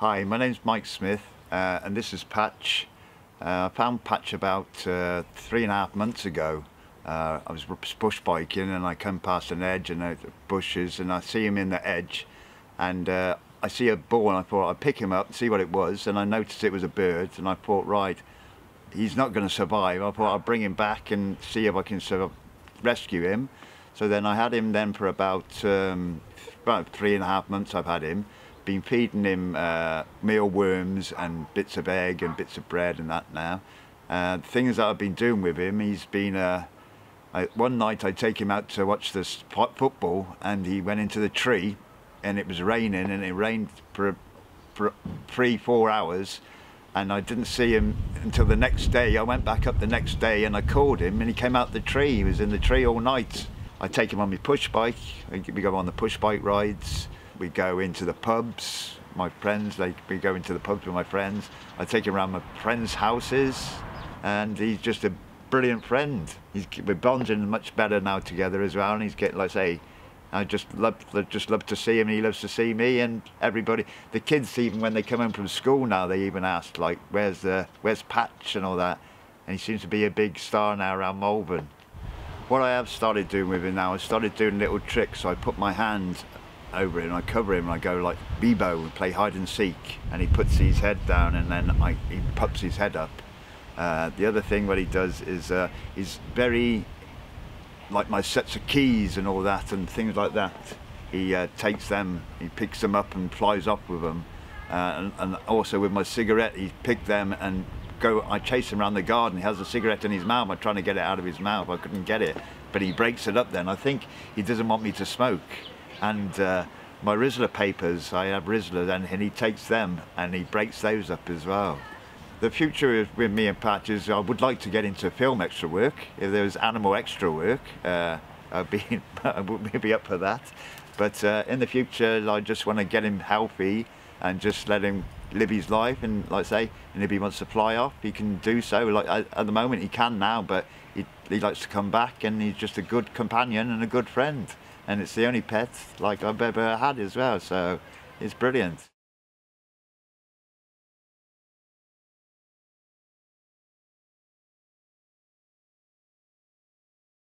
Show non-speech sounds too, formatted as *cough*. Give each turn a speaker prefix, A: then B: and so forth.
A: Hi, my name's Mike Smith uh, and this is Patch. Uh, I found Patch about uh, three and a half months ago. Uh, I was bush biking and I come past an edge and bushes and I see him in the edge and uh, I see a ball and I thought I'd pick him up and see what it was and I noticed it was a bird and I thought right he's not going to survive I thought I'll bring him back and see if I can sort of rescue him so then I had him then for about um, about three and a half months I've had him been feeding him uh, mealworms and bits of egg and bits of bread and that now. Uh, things that I've been doing with him, he's been, uh, I, one night I take him out to watch this football and he went into the tree and it was raining and it rained for, for three, four hours and I didn't see him until the next day. I went back up the next day and I called him and he came out the tree. He was in the tree all night. I take him on my push bike. We go on the push bike rides we go into the pubs. My friends, they, we go into the pubs with my friends. I take him around my friends' houses, and he's just a brilliant friend. He's, we're bonding much better now together as well, and he's getting, like I say, I just love, just love to see him. He loves to see me, and everybody. The kids, even when they come home from school now, they even ask like, "Where's the, where's Patch and all that?" And he seems to be a big star now around Malvern. What I have started doing with him now, I started doing little tricks. So I put my hand over it and I cover him and I go like Bebo and play hide and seek and he puts his head down and then I, he pops his head up. Uh, the other thing what he does is uh, he's very like my sets of keys and all that and things like that. He uh, takes them, he picks them up and flies off with them. Uh, and, and, also with my cigarette, he picked them and go. I chase him around the garden. He has a cigarette in his mouth. I'm trying to get it out of his mouth. I couldn't get it, but he breaks it up. Then I think he doesn't want me to smoke and uh, my Rizla papers, I have Rizla and, and he takes them and he breaks those up as well. The future with me and Patch is I would like to get into film extra work. If there was animal extra work, uh, I'd be, *laughs* I would be up for that. But uh, in the future, I just want to get him healthy and just let him live his life. And like I say, and if he wants to fly off, he can do so. Like at the moment, he can now, but he, he likes to come back, and he's just a good companion and a good friend and it's the only pet like I've ever had as well so it's brilliant